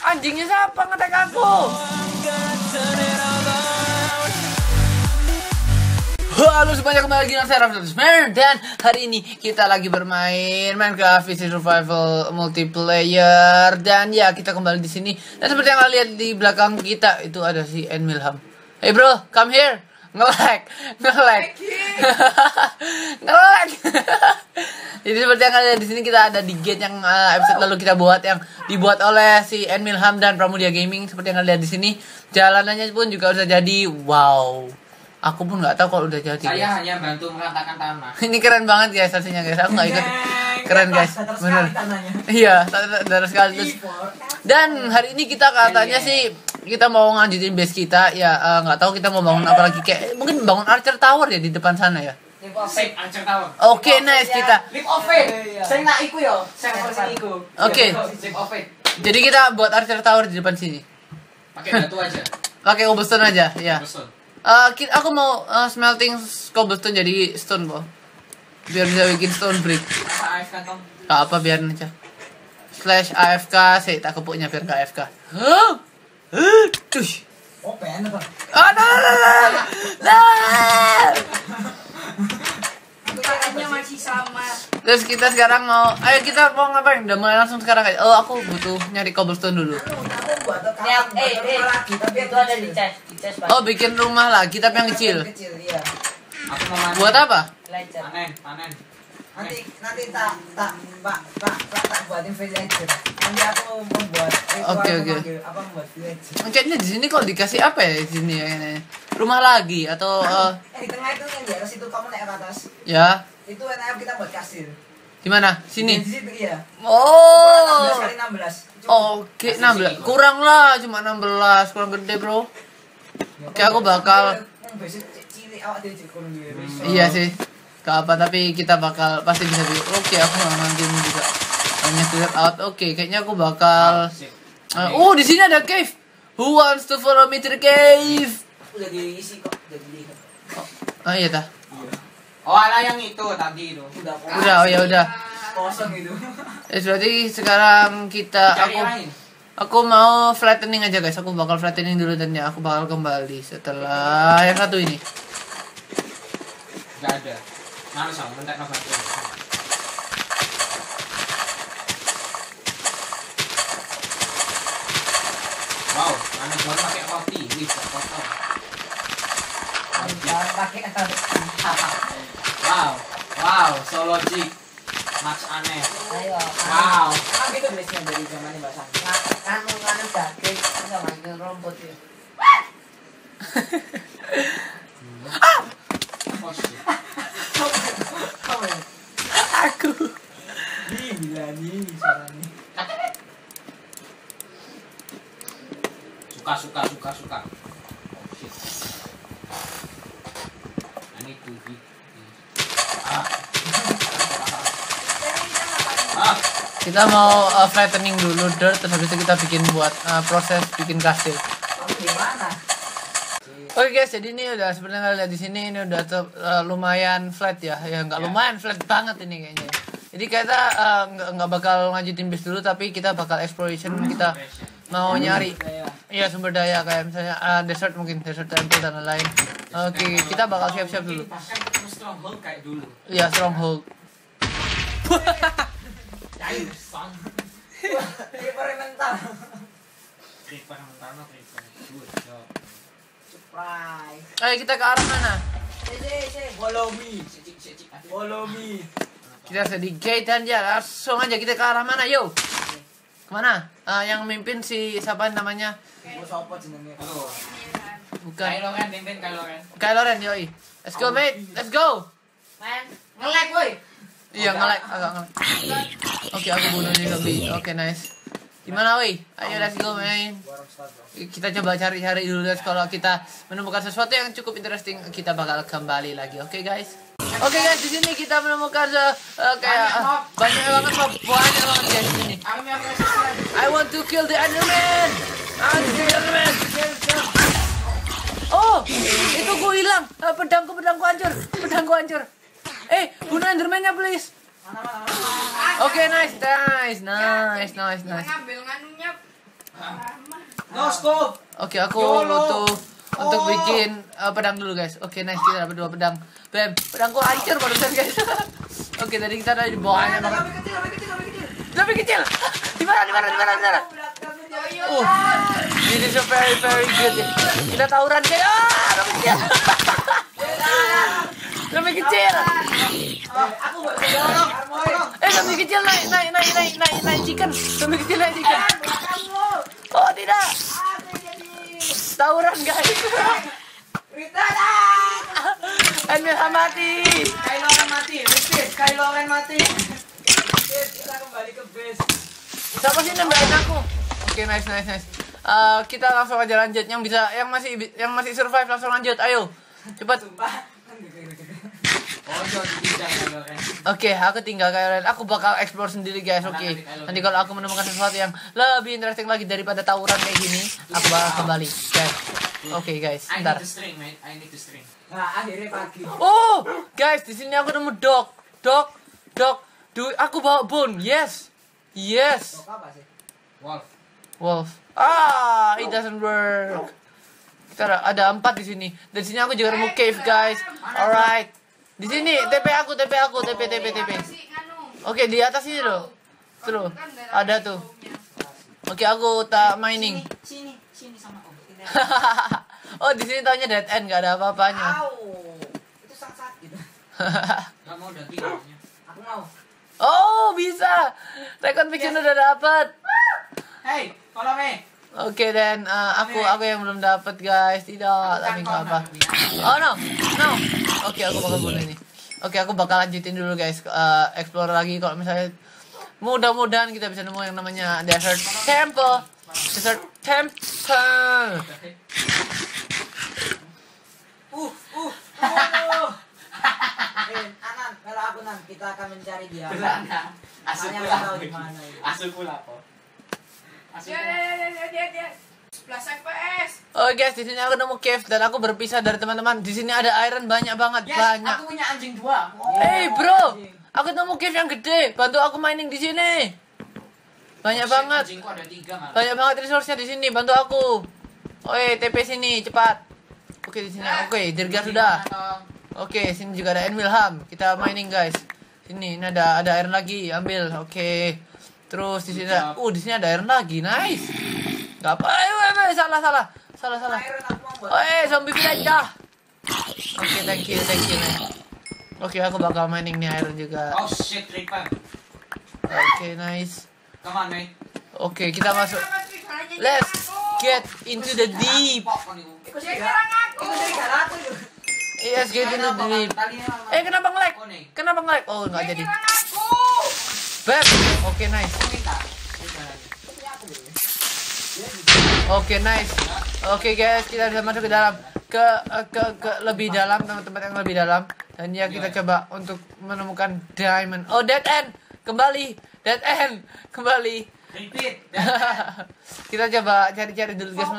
Anjingnya siapa ngetek aku? Halo semuanya kembali lagi dengan saya Raffi Smer Dan hari ini kita lagi bermain Minecraft Easy Survival Multiplayer. Dan ya kita kembali di sini. Dan seperti yang kalian lihat di belakang kita Itu ada si En Milham Hey bro, come here Nge-lag Nge-lag Nge-lag Jadi seperti yang lihat di sini kita ada di gate yang uh, episode lalu kita buat Yang dibuat oleh si En Milham dan Pramudia Gaming Seperti yang kalian lihat di sini Jalanannya pun juga sudah jadi Wow Aku pun nggak tahu kalau udah jadi. Saya guys. hanya bantu meratakan tanah. Ini keren banget guys hasilnya guys. Aku nggak ikut. Keren guys. Tanahnya. Iya, darah sekali terus. Dan hari ini kita katanya sih kita mau ngajutin base kita ya eh, nggak tahu kita mau bangun apa lagi kayak mungkin bangun archer tower ya di depan sana ya. Save Archer Tower. Oke nice kita. Leap of faith. Iya. Saya nak iku yo. Saya versi iku. Oke. Jadi kita buat archer tower di depan sini. Pakai batu aja. Pakai cobblestone aja ya. Eh, ki- aku mau eh, smelting cobblestone jadi stone boh. Biar bisa bikin stone brick. Gak apa biarin aja Slash AFK Saya tak kepuknya biar gak AFK Hah? Hah? Cuy Oh, pengen apa? Nah, nah, nah. Caranya masih sama. Terus kita sekarang mau Ayo kita mau ngapain? Udah mulai langsung sekarang aja Oh aku butuh nyari cobblestone dulu kamar, eh, eh, rumah lagi, tapi itu yang ada di kecil. chest, di chest pak. Oh bikin rumah lagi tapi yang kecil Kecil, iya. Aku mau mandi. Buat apa? Ledger. Panen, panen. Nanti nanti tak tak pak pak pak tak buatin villager. Nanti aku membuat Oke, oke. apa membuat villager. Kayaknya di sini kok dikasih apa ya di sini ya ini? Rumah lagi atau eh, Eh di tengah itu yang di atas itu kamu naik ke atas. ya Itu enak kita buat kasir. di mana? Sini. Di situ iya. Oh. 16 kali 16. Cuma- Oke, 16. Kurang lah, cuma 16. Kurang gede, Bro. Oke, aku bakal. Iya sih. Gak apa tapi kita bakal pasti bisa di Oke, aku nggak ngantin juga. Hanya clear out. Oke, kayaknya aku bakal. Uh, oh, di sini ada cave. Who wants to follow me to the cave? Udah diisi kok, udah dilihat. Oh iya dah. Oh, ala yang itu tadi itu. Udah oh ya udah. Kosong itu. Eh, berarti sekarang kita Cari aku lain. aku mau flattening aja guys. Aku bakal flattening dulu dan ya aku bakal kembali setelah yang satu ini. Gak ada. Nggak sama, mentek no batu. Wow, anu baru pakai roti. Wih, gak kotor. Jangan pakai Wow, wow, so logic. Max aneh. Ayo. Wow. Ah, gitu biasanya dari zaman Mbak Sakti. Kan kan daging bisa manggil rumput ya. Oh shit. Kamu ya? Aku. Nih suaranya. Suka, suka, suka, suka. Oh shit. I need to eat this. Ah. Ah. Kita mau uh, flattening dulu dirt terus habis itu kita bikin buat uh, proses bikin kastil. Oke guys, jadi ini udah kalian lihat di sini ini udah uh, lumayan flat ya. Ya nggak Ya. lumayan flat banget ini kayaknya. Jadi kita uh, nggak nggak bakal ngajutin base dulu tapi kita bakal exploration kita mau nyari Iya sumber daya kayak misalnya uh, desert mungkin desert temple dan lain-lain. Oke, kita bakal siap-siap dulu. Pasang terus stronghold kayak dulu. Iya stronghold. Ayo kita ke arah mana? Follow me. Follow me. Kita sudah di gate dan ya langsung aja kita ke arah mana yo? Ke mana? Uh, yang mimpin si siapa namanya? Bukan. Kylo Ren, pimpin Kylo Ren. Kylo Ren yoi. Let's go mate, let's go. Nge-lag woi. Iya nge-lag, agak Oke aku bunuh nih zombie. Oke nice. Gimana woi? Ayo let's go main. Kita coba cari-cari dulu guys kalau kita menemukan sesuatu yang cukup interesting kita bakal kembali lagi. Oke guys. Oke guys di sini kita menemukan se- eh, kayak eh, banyak banget mob, banyak banget guys di sini. I want to kill the Enderman. The. Oh, itu gue hilang. Eh, pedangku, pedangku hancur. Pedangku hancur. Eh, bunuh Enderman-nya please. Oke, nice, nice, nice, nice, nice. Ngambil nganunya No scope. Oke, aku Yolo. butuh untuk Oh. bikin eh, pedang dulu guys. Oke, nice kita dapat dua pedang. Bam, pedangku hancur barusan guys. Oke, tadi kita ada di bawahnya banget. Lebih kecil, lebih kecil, lebih kecil. Lebih kecil. Di mana? Di mana? Di mana? Di mana? Uh, this is a very very good. Kita tawuran guys. Ah, lebih kecil. lebih kecil. Aku buat. Eh, lebih kecil naik naik naik naik naik naik chicken. Lebih kecil naik chicken. Oh tidak. Tawuran guys. Rita. Emil mati. Kylo mati. Repeat. Kylo mati. Kita kembali ke base. Siapa sih nembakin aku? Oke, nice nice nice. Eh, kita langsung aja lanjut yang bisa yang masih yang masih survive langsung lanjut. Ayo. Cepat. Oke, aku tinggal kalian. Aku bakal explore sendiri guys. Oke. Nanti kalau aku menemukan sesuatu yang lebih interesting lagi daripada tawuran kayak gini, aku bakal kembali. Guys. Oke guys, I ntar. need to string, mate. I need to string. Nah, akhirnya pagi. Oh, guys, di sini aku nemu dog. Dog, dog. Du aku bawa bone. Yes. Yes. Dok apa sih? Wolf. Wolf. Ah, it doesn't work. Kita ada, ada empat di sini. Dan di sini aku juga nemu cave, guys. Alright. Di sini, TP aku, TP aku, TP, TP, TP. Oke, di atas ini loh. Tuh, ada tuh. Oke, aku tak mining. Sini, sini sama om. Sini. oh, di sini taunya dead end, gak ada apa-apanya. Au. Itu sangat sakit. Gak mau udah tinggalnya. Aku mau. oh, bisa. Record fiction udah dapat. Hey, follow me. Oke, dan uh, aku aku yang belum dapat, guys. Tidak, tapi nggak apa. Oh no, no. Oke, aku bakal bunuh ini. Oke, aku bakal lanjutin dulu guys, Eh, explore lagi kalau misalnya mudah-mudahan kita bisa nemu yang namanya desert temple. Desert temple. Uh, uh, uh. Eh, Anan, kalau aku nan, kita akan mencari dia. Belanda. Asuk Hanya pula. Asuk Ya, ya, ya, ya, ya, ya. 11 FPS. Oh guys, di sini aku nemu cave dan aku berpisah dari teman-teman. Di sini ada iron banyak banget, Yes, banyak. aku punya anjing dua. Hey bro, aku nemu cave yang gede. Bantu aku mining di sini. Banyak Oh, banget. Anjingku ada tiga malah. Banyak banget resource-nya di sini. Bantu aku. Oi, TP sini cepat. Oke di sini. Oke, dirga sudah. Oke, sini juga ada Enwilham. Kita mining guys. Sini, ini ada ada iron lagi. Ambil. Oke. Terus di sini ada, uh di sini ada iron lagi. Nice. Gak apa? Eh, eh, eh, salah salah. Salah salah. Oh, eh, zombie village dah. Oke, thank you, thank you, man. Oke, aku bakal mining nih iron juga. Oh shit. Oke, nice. Come on, mate. Oke, kita masuk. Let's get into the deep. Yes, get into the deep. Eh, kenapa nge-lag? Kenapa nge-lag? Oh, nggak jadi. Beb. Oke, nice. Minta. Minta. Oke, nice. Oke, guys, kita sudah masuk ke dalam ke ke ke lebih dalam tempat-tempat yang lebih dalam dan ya kita coba untuk menemukan diamond. Oh, dead end. Kembali. Dead end. Kembali. Kita coba cari-cari dulu guys.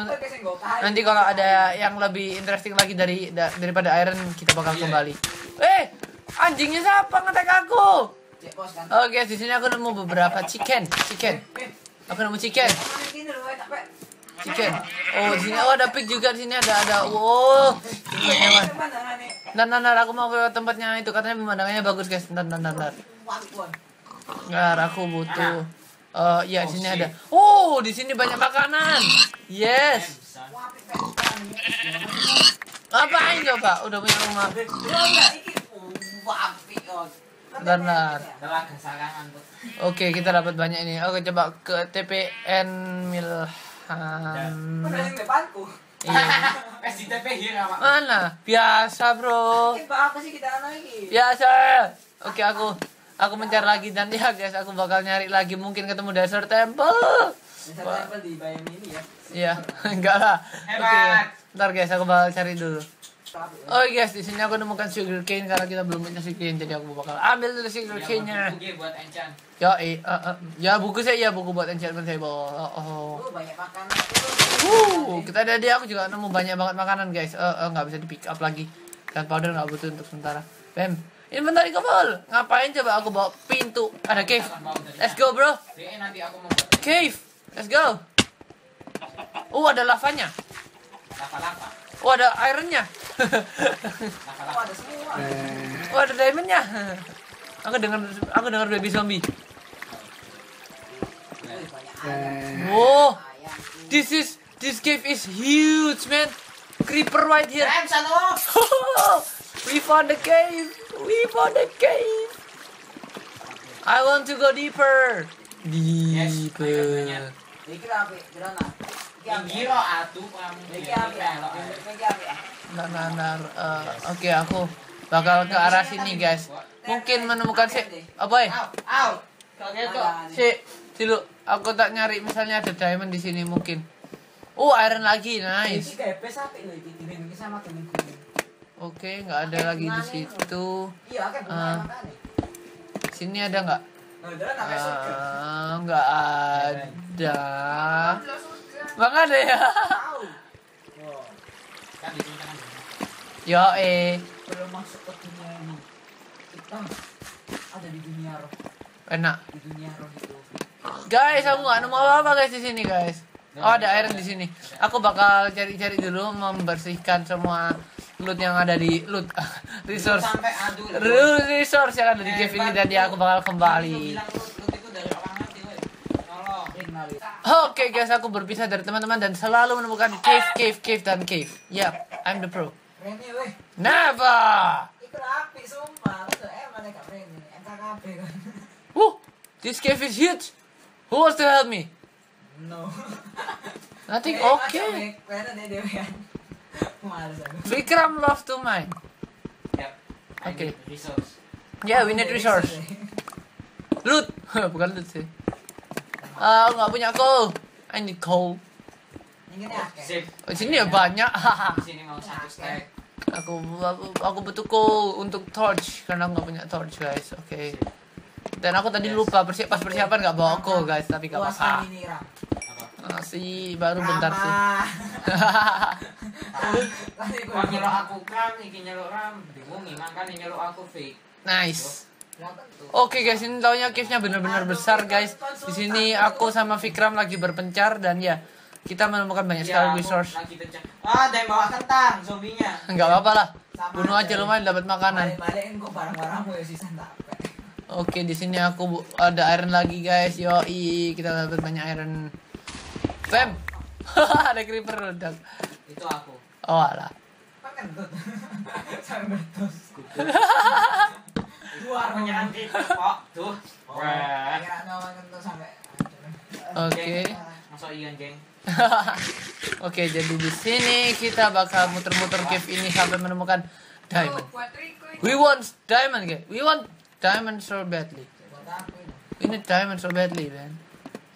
Nanti kalau ada yang lebih interesting lagi dari da- daripada iron kita bakal Iya. kembali. Eh, anjingnya siapa ngetek aku? Oh guys, di sini aku nemu beberapa chicken, chicken. Aku nemu chicken, chicken. Oh, di sini oh ada pig juga di sini ada ada. Wow, ini hewan. Nah, nah, nah, aku mau ke tempatnya itu katanya pemandangannya bagus guys. Nah, nah, nah, nah. Ngar, aku butuh. Eh, ya di sini ada. Oh, di sini banyak makanan. Yes. Ngapain coba? Udah punya rumah. Benar. Oke, kita dapat banyak ini. Oke, coba ke TPN Milham. Iya. Eh, Pak. Mana? Biasa, Bro. Biasa. Oke, aku aku mencari lagi dan ya guys, aku bakal nyari lagi mungkin ketemu Desert Temple. Bisa tempel di bayam ini ya. Iya, enggak lah. Oke. Hebat. Ntar guys, aku bakal cari dulu. Oh guys, di sini aku nemukan sugar cane karena kita belum punya sugar cane, jadi aku bakal ambil dulu sugar Ya, cane-nya. buku buat enchant. Ya, eh, eh, eh, ya buku saya ya buku buat enchantment table. Oh, oh. oh, banyak makanan. Uh, kita ada dia aku juga nemu banyak banget makanan guys. Eh, eh, nggak bisa di pick up lagi. Dan powder nggak butuh untuk sementara. Bam. Inventory full. Ngapain coba aku bawa pintu? Ada cave. Let's go, bro. Dia nanti aku mau buat Cave. Let's go. Oh, ada lavanya. Lapa-lapa. Oh, ada ironnya. Oh, ada semua. oh, ada diamondnya. Aku dengar aku dengar baby zombie. Ayam. this is this cave is huge, man. Creeper right here. We found the cave. We found the cave. I want to go deeper. Yes, Deeper. ayo, Giro atuh. Nah, nah, nah, eh, Oke, aku bakal ke arah sini, guys. Mungkin menemukan si apa ya? Au, au. Oke kok. Si, dulu aku tak nyari misalnya ada diamond di sini mungkin. Oh, iron lagi, nice. Oke, nggak ada lagi di situ. Makanya. Sini ada nggak? Oh. Ah, nggak ada. Ada ya. Kan kan. Yo eh, belum masuk ke dunia ini kita ada di dunia roh enak. di dunia roh itu Guys, aku nggak nemu apa-apa guys di sini guys. Oh ada iron di sini. Aku bakal cari-cari dulu membersihkan semua loot yang ada di loot resource Sampai adu. Resource yang ada di cave ini dan dia aku bakal kembali. Bilang lu lu itu dari orang mati, woi. Tolong. Oke guys, aku berpisah dari teman-teman dan selalu menemukan cave, cave, cave dan cave. Yap, I'm the pro. Rene weh Never. itu api sumpah lu tuh eh mana kak Rene NKKB kan Woo, this cave is huge. Who wants to help me? no Nothing. Eh, Okay. Kan Vikram love to mine. Oke. I need Resource. Yeah, we need resource. Loot. Bukan loot sih. Ah, aku nggak punya coal. I need coal. ini Sip. Oh, sini ya banyak. Di sini mau satu stack. aku, aku aku butuh coal untuk torch karena aku nggak punya torch guys. Oke. Dan aku tadi lupa persiap pas persiapan nggak bawa coal guys, tapi nggak apa-apa. Masih baru bentar sih. Kok nyelok aku kan, iki nyelok ram. Bingung nih, makanya nyelok aku fake. nice. Oke guys, ini taunya cave-nya benar-benar besar guys. Di sini aku sama Vikram lagi berpencar dan ya kita menemukan banyak Iya, sekali aku resource. Ah, ada yang bawa kentang zombinya. Enggak apa-apa lah. Bunuh aja lumayan dapat makanan. Ya Oke, di sini aku ada iron lagi guys. Yoi, kita dapat banyak iron. Fem. ada creeper meledak. Itu aku. Oh alah. Kan Luar kok. Tuh. Wah. Kira nama kentut sampai Oke. Masuk ikan, geng. Oke, jadi di sini kita bakal muter-muter cave ini sampai menemukan diamond. We want diamond, guys. We want diamond so badly. Ini? Diamond so badly, man.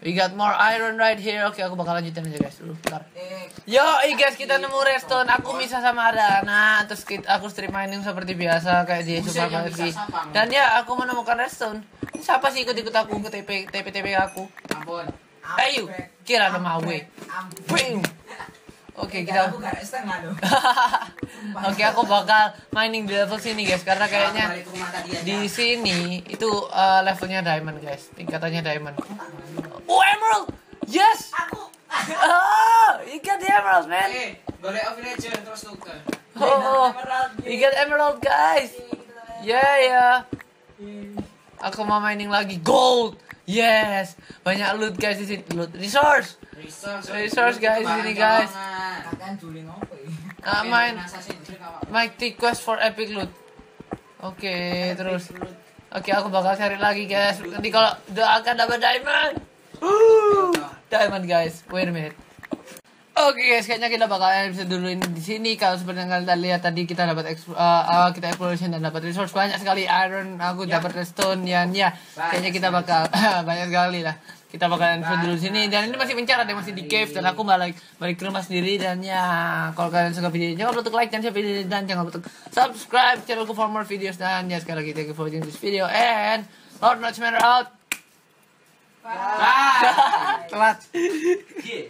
We got more iron right here. Oke, aku bakal lanjutin aja, guys. Dulu, bentar. Eh, Yo, guys, kita nemu redstone. Aku bisa sama Adana. Terus kita, aku stream mining seperti biasa kayak di Super siapa, Dan ya, aku menemukan redstone. Ini Siapa sih ikut-ikut aku ke TP TP TP aku? Ampun. Ayo, kira ada. Boom. Oke, Eh, kita Aku. Oke, aku bakal mining di level sini, guys, karena kayaknya di sini itu uh, levelnya diamond, guys. Tingkatannya diamond. Oh, emerald. Yes. Aku. Oh, you got the emerald, man. Eh, golek off villager terus tuker. Oh, you got emerald, guys. Yeah, ya. Aku mau mining lagi gold. Yes. Banyak loot, guys, di sini. Loot resource. Resource. Resource, guys, ini, guys. Kalian juling apa ya? Ah, main Mighty Quest for Epic Loot. Oke, terus. Oke, aku bakal cari lagi, guys. Nanti kalau doakan dapat diamond. Diamond, guys. Wait a minute. Oke guys, kayaknya kita bakal episode dulu ini di sini. Kalau seperti yang kalian lihat tadi kita dapat uh, uh, kita exploration dan dapat resource banyak sekali iron. Aku dapat redstone dan ya, kayaknya kita bakal banyak sekali lah. Kita bakal episode dulu di sini dan ini masih pencar ada yang masih di cave dan aku balik balik ke rumah sendiri dan ya kalau kalian suka video ini jangan lupa untuk like dan share video ini dan jangan lupa untuk subscribe channelku for more videos dan ya sekali lagi thank you for watching this video and Lord Notchmatter out. Telat. Yeah.